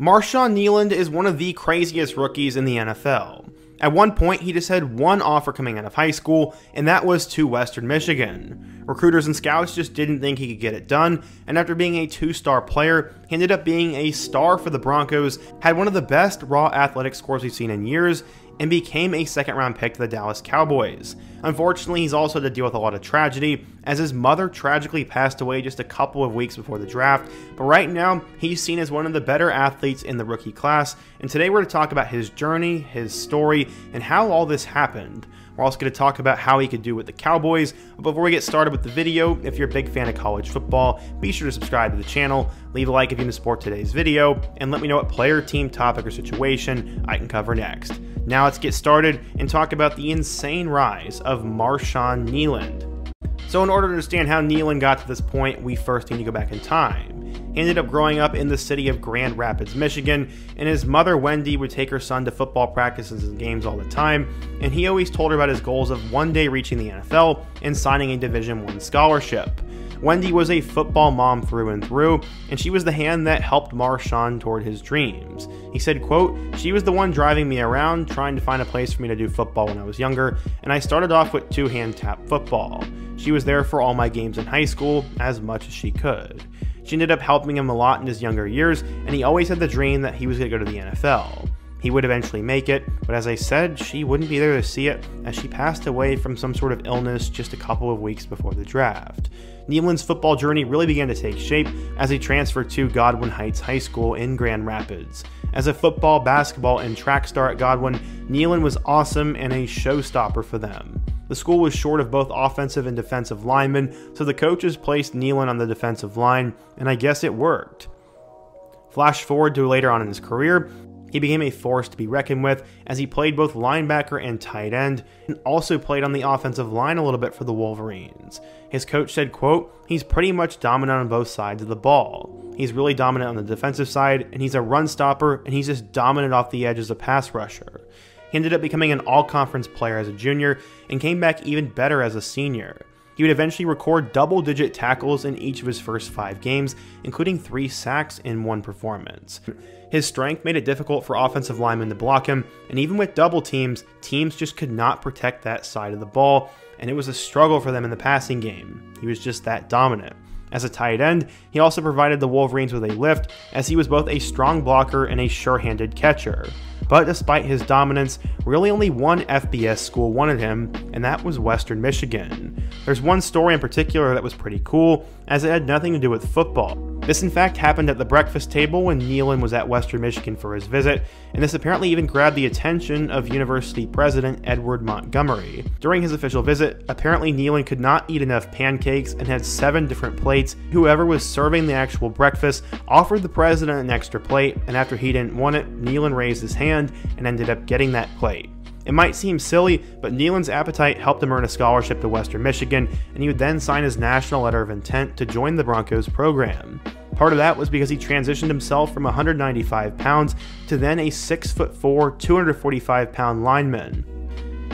Marshawn Kneeland is one of the craziest rookies in the NFL. At one point, he just had one offer coming out of high school, and that was to Western Michigan. Recruiters and scouts just didn't think he could get it done, and after being a two star player, he ended up being a star for the Broncos, had one of the best raw athletic scores we've seen in years, and became a second round pick to the Dallas Cowboys. Unfortunately, he's also had to deal with a lot of tragedy, as his mother tragically passed away just a couple of weeks before the draft, but right now, he's seen as one of the better athletes in the rookie class, and today we're to talk about his journey, his story, and how all this happened. We're also going to talk about how he could do with the Cowboys. But before we get started with the video, if you're a big fan of college football, be sure to subscribe to the channel, leave a like if you support today's video, and let me know what player, team, topic, or situation I can cover next. Now let's get started and talk about the insane rise of Marshawn Kneeland. So in order to understand how Kneeland got to this point, we first need to go back in time. He ended up growing up in the city of Grand Rapids, Michigan, and his mother, Wendy, would take her son to football practices and games all the time, and he always told her about his goals of one day reaching the NFL and signing a Division One scholarship. Wendy was a football mom through and through, and she was the hand that helped Marshawn toward his dreams. He said, quote, She was the one driving me around, trying to find a place for me to do football when I was younger, and I started off with two-hand tap football. She was there for all my games in high school, as much as she could. She ended up helping him a lot in his younger years, and he always had the dream that he was going to go to the NFL. He would eventually make it, but as I said, she wouldn't be there to see it as she passed away from some sort of illness just a couple of weeks before the draft. Kneeland's football journey really began to take shape as he transferred to Godwin Heights High School in Grand Rapids. As a football, basketball, and track star at Godwin, Kneeland was awesome and a showstopper for them. The school was short of both offensive and defensive linemen, so the coaches placed Kneeland on the defensive line, and I guess it worked. Flash forward to later on in his career, he became a force to be reckoned with as he played both linebacker and tight end, and also played on the offensive line a little bit for the Wolverines. His coach said, quote, he's pretty much dominant on both sides of the ball. He's really dominant on the defensive side, and he's a run stopper, and he's just dominant off the edge as a pass rusher. He ended up becoming an all conference player as a junior and came back even better as a senior. He would eventually record double digit tackles in each of his first five games, including three sacks in one performance. His strength made it difficult for offensive linemen to block him, and even with double teams, teams just could not protect that side of the ball, and it was a struggle for them in the passing game. He was just that dominant. As a tight end, he also provided the Wolverines with a lift, as he was both a strong blocker and a sure handed catcher. But despite his dominance, really only one FBS school wanted him, and that was Western Michigan. There's one story in particular that was pretty cool, as it had nothing to do with football. This in fact happened at the breakfast table when Kneeland was at Western Michigan for his visit, and this apparently even grabbed the attention of university president Edward Montgomery. During his official visit, apparently Kneeland could not eat enough pancakes and had seven different plates. Whoever was serving the actual breakfast offered the president an extra plate, and after he didn't want it, Kneeland raised his hand and ended up getting that plate. It might seem silly, but Kneeland's appetite helped him earn a scholarship to Western Michigan, and he would then sign his national letter of intent to join the Broncos program. Part of that was because he transitioned himself from 195 pounds to then a 6'4", 245 pound lineman.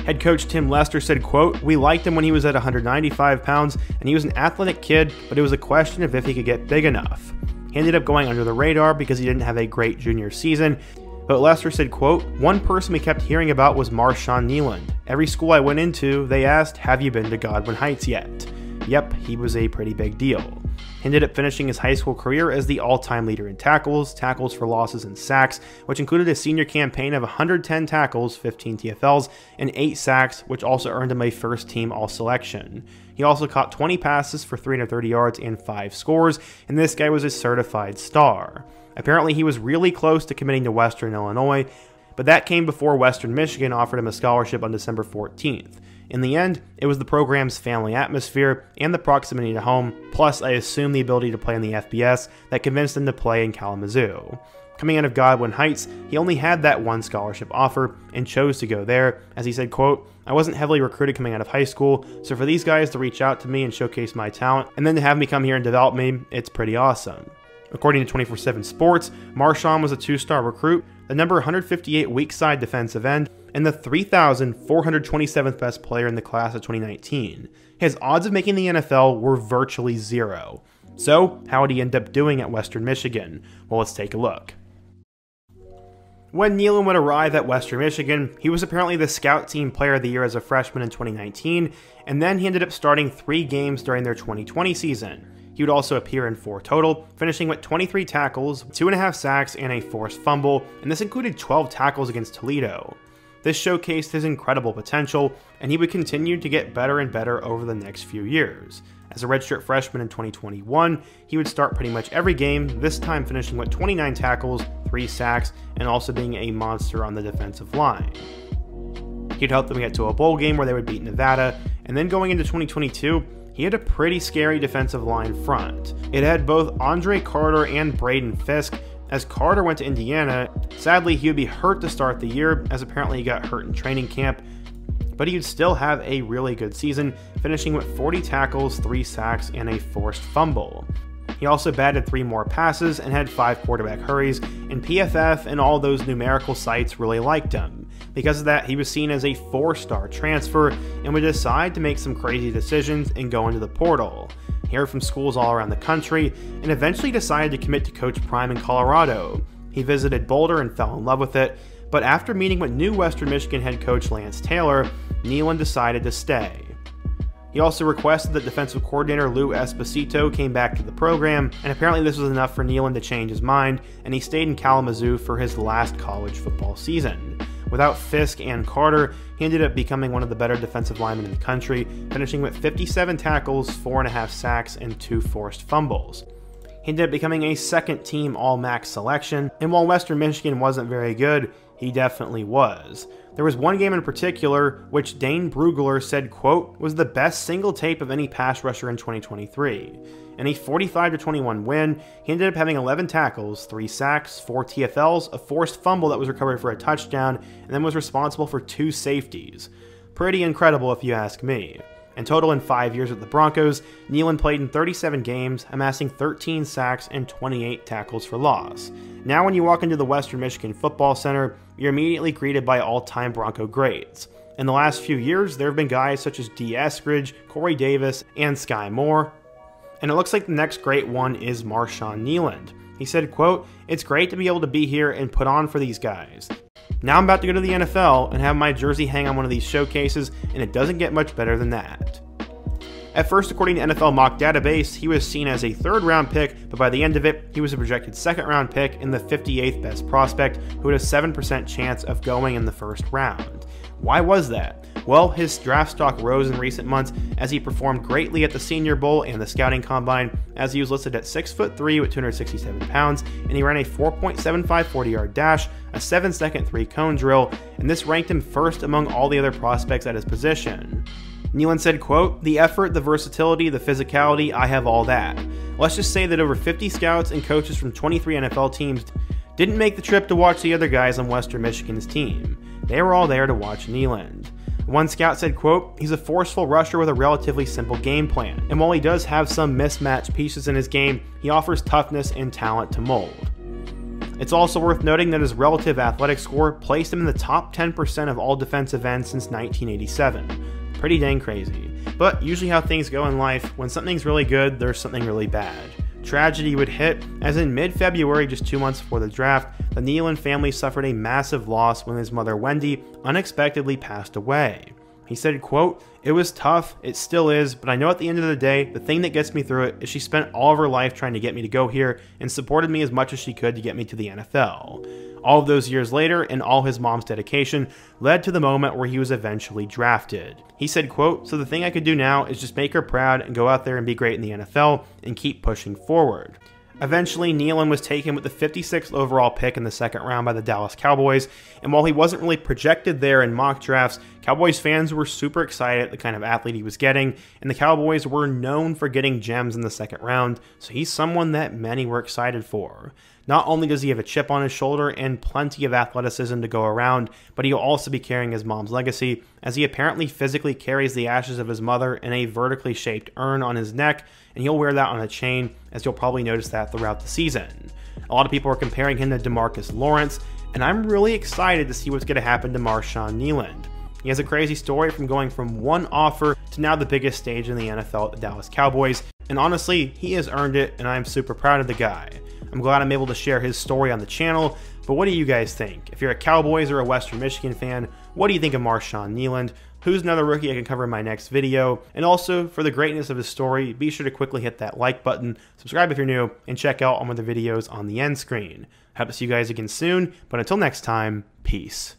Head coach Tim Lester said, quote, We liked him when he was at 195 pounds, and he was an athletic kid, but it was a question of if he could get big enough. He ended up going under the radar because he didn't have a great junior season, but Lester said, quote, One person we kept hearing about was Marshawn Kneeland. Every school I went into, they asked, Have you been to Godwin Heights yet? Yep, he was a pretty big deal. Ended up finishing his high school career as the all time leader in tackles, tackles for losses, and sacks, which included a senior campaign of 110 tackles, 15 TFLs, and 8 sacks, which also earned him a first team All Selection. He also caught 20 passes for 330 yards and 5 scores, and this guy was a certified star. Apparently, he was really close to committing to Western Illinois, but that came before Western Michigan offered him a scholarship on December 14th. In the end, it was the program's family atmosphere and the proximity to home, plus I assume the ability to play in the FBS, that convinced him to play in Kalamazoo. Coming out of Godwin Heights, he only had that one scholarship offer and chose to go there, as he said, quote, I wasn't heavily recruited coming out of high school, so for these guys to reach out to me and showcase my talent, and then to have me come here and develop me, it's pretty awesome. According to 24 7 Sports, Marshawn was a two star recruit, the number 158 weak side defensive end, and the 3,427th best player in the class of 2019. His odds of making the NFL were virtually zero. So, how would he end up doing at Western Michigan? Well, let's take a look. When Kneeland would arrive at Western Michigan, he was apparently the scout team player of the year as a freshman in 2019, and then he ended up starting three games during their 2020 season. He would also appear in four total, finishing with 23 tackles, two and a half sacks, and a forced fumble, and this included 12 tackles against Toledo. This showcased his incredible potential, and he would continue to get better and better over the next few years. As a redshirt freshman in 2021, he would start pretty much every game, this time finishing with 29 tackles, 3 sacks, and also being a monster on the defensive line. He'd help them get to a bowl game where they would beat Nevada, and then going into 2022, he had a pretty scary defensive line front. It had both Andre Carter and Braden Fiske. As Carter went to Indiana, sadly he would be hurt to start the year, as apparently he got hurt in training camp, but he would still have a really good season, finishing with 40 tackles, 3 sacks, and a forced fumble. He also batted 3 more passes and had 5 quarterback hurries, and PFF and all those numerical sites really liked him. Because of that, he was seen as a four star transfer and would decide to make some crazy decisions and go into the portal. He heard from schools all around the country and eventually decided to commit to Coach Prime in Colorado. He visited Boulder and fell in love with it, but after meeting with new Western Michigan head coach Lance Taylor, Kneeland decided to stay. He also requested that defensive coordinator Lou Esposito came back to the program, and apparently this was enough for Kneeland to change his mind, and he stayed in Kalamazoo for his last college football season. Without Fiske and Carter, he ended up becoming one of the better defensive linemen in the country, finishing with 57 tackles, 4.5 sacks, and 2 forced fumbles. He ended up becoming a second team All MAC selection, and while Western Michigan wasn't very good, he definitely was. There was one game in particular which Dane Brugler said, quote, was the best single tape of any pass rusher in 2023. In a 45 21 win, he ended up having 11 tackles, 3 sacks, 4 TFLs, a forced fumble that was recovered for a touchdown, and then was responsible for 2 safeties. Pretty incredible if you ask me. In total, in five years with the Broncos, Kneeland played in 37 games, amassing 13 sacks and 28 tackles for loss. Now, when you walk into the Western Michigan Football Center, you're immediately greeted by all time Bronco greats. In the last few years, there have been guys such as D. Eskridge, Corey Davis, and Skyy Moore, and it looks like the next great one is Marshawn Kneeland. He said, quote, It's great to be able to be here and put on for these guys. Now I'm about to go to the NFL and have my jersey hang on one of these showcases, and it doesn't get much better than that. At first, according to NFL Mock Database, he was seen as a third round pick, but by the end of it, he was a projected second round pick and the 58th best prospect, who had a 7% chance of going in the first round. Why was that? Well, his draft stock rose in recent months as he performed greatly at the Senior Bowl and the Scouting Combine, as he was listed at 6'3 with 267 pounds, and he ran a 4.75 40 yard dash, a 7 second 3 cone drill, and this ranked him first among all the other prospects at his position. Kneeland said, quote, The effort, the versatility, the physicality, I have all that. Let's just say that over 50 scouts and coaches from 23 NFL teams didn't make the trip to watch the other guys on Western Michigan's team. They were all there to watch Kneeland. One scout said, quote, he's a forceful rusher with a relatively simple game plan, and while he does have some mismatched pieces in his game, he offers toughness and talent to mold. It's also worth noting that his relative athletic score placed him in the top 10% of all defensive ends since 1987. Pretty dang crazy. But usually how things go in life, when something's really good, there's something really bad tragedy would hit, as in mid February, just two months before the draft, the Kneeland family suffered a massive loss when his mother Wendy unexpectedly passed away. He said, quote, It was tough, it still is, but I know at the end of the day, the thing that gets me through it is she spent all of her life trying to get me to go here and supported me as much as she could to get me to the NFL. All of those years later, and all his mom's dedication, led to the moment where he was eventually drafted. He said, quote, So the thing I could do now is just make her proud and go out there and be great in the NFL and keep pushing forward. Eventually, Kneeland was taken with the 56th overall pick in the second round by the Dallas Cowboys, and while he wasn't really projected there in mock drafts, Cowboys fans were super excited at the kind of athlete he was getting, and the Cowboys were known for getting gems in the second round, so he's someone that many were excited for. Not only does he have a chip on his shoulder and plenty of athleticism to go around, but he'll also be carrying his mom's legacy, as he apparently physically carries the ashes of his mother in a vertically shaped urn on his neck, and he'll wear that on a chain, as you'll probably notice that throughout the season. A lot of people are comparing him to Demarcus Lawrence, and I'm really excited to see what's going to happen to Marshawn Kneeland. He has a crazy story from going from one offer to now the biggest stage in the NFL the Dallas Cowboys, and honestly, he has earned it, and I'm super proud of the guy. I'm glad I'm able to share his story on the channel, but what do you guys think? If you're a Cowboys or a Western Michigan fan, what do you think of Marshawn Kneeland? Who's another rookie I can cover in my next video? And also, for the greatness of his story, be sure to quickly hit that like button, subscribe if you're new, and check out all my other videos on the end screen. Hope to see you guys again soon, but until next time, peace.